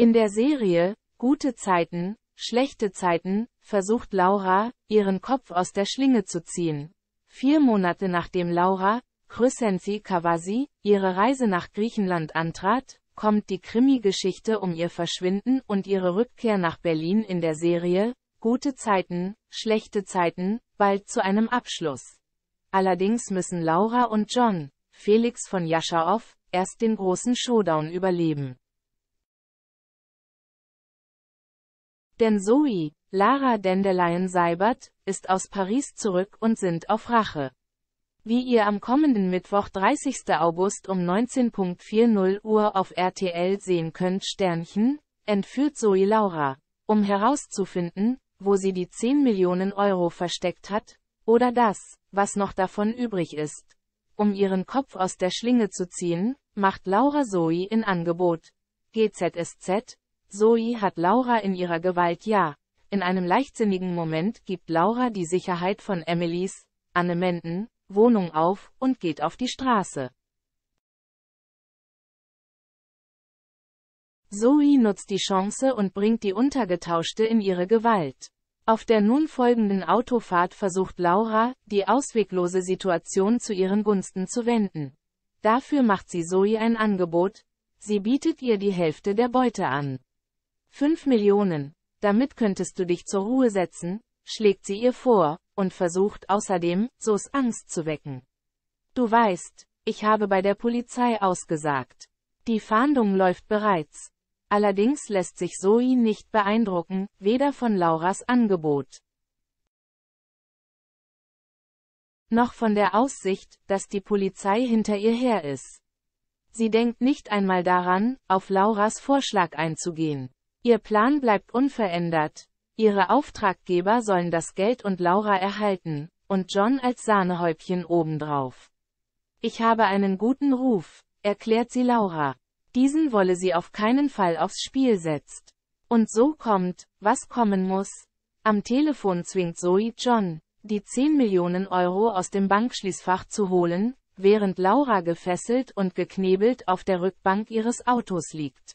In der Serie, Gute Zeiten, schlechte Zeiten, versucht Laura, ihren Kopf aus der Schlinge zu ziehen. Vier Monate nachdem Laura, Crescenzi Kawasi, ihre Reise nach Griechenland antrat, kommt die Krimi-Geschichte um ihr Verschwinden und ihre Rückkehr nach Berlin in der Serie, Gute Zeiten, schlechte Zeiten, bald zu einem Abschluss. Allerdings müssen Laura und John, Felix von Jaschaow, erst den großen Showdown überleben. Denn Zoe, Lara Dandelion Seibert, ist aus Paris zurück und sind auf Rache. Wie ihr am kommenden Mittwoch 30. August um 19.40 Uhr auf RTL sehen könnt Sternchen, entführt Zoe Laura, um herauszufinden, wo sie die 10 Millionen Euro versteckt hat, oder das, was noch davon übrig ist. Um ihren Kopf aus der Schlinge zu ziehen, macht Laura Zoe in Angebot. GZSZ, Zoe hat Laura in ihrer Gewalt ja. In einem leichtsinnigen Moment gibt Laura die Sicherheit von Emilys, Anne Menden, Wohnung auf und geht auf die Straße. Zoe nutzt die Chance und bringt die Untergetauschte in ihre Gewalt. Auf der nun folgenden Autofahrt versucht Laura, die ausweglose Situation zu ihren Gunsten zu wenden. Dafür macht sie Zoe ein Angebot, sie bietet ihr die Hälfte der Beute an. 5 Millionen. Damit könntest du dich zur Ruhe setzen, schlägt sie ihr vor, und versucht außerdem, Sos Angst zu wecken. Du weißt, ich habe bei der Polizei ausgesagt. Die Fahndung läuft bereits. Allerdings lässt sich Zoe nicht beeindrucken, weder von Lauras Angebot, noch von der Aussicht, dass die Polizei hinter ihr her ist. Sie denkt nicht einmal daran, auf Lauras Vorschlag einzugehen. Ihr Plan bleibt unverändert. Ihre Auftraggeber sollen das Geld und Laura erhalten, und John als Sahnehäubchen obendrauf. Ich habe einen guten Ruf, erklärt sie Laura. Diesen wolle sie auf keinen Fall aufs Spiel setzt. Und so kommt, was kommen muss. Am Telefon zwingt Zoe John, die 10 Millionen Euro aus dem Bankschließfach zu holen, während Laura gefesselt und geknebelt auf der Rückbank ihres Autos liegt.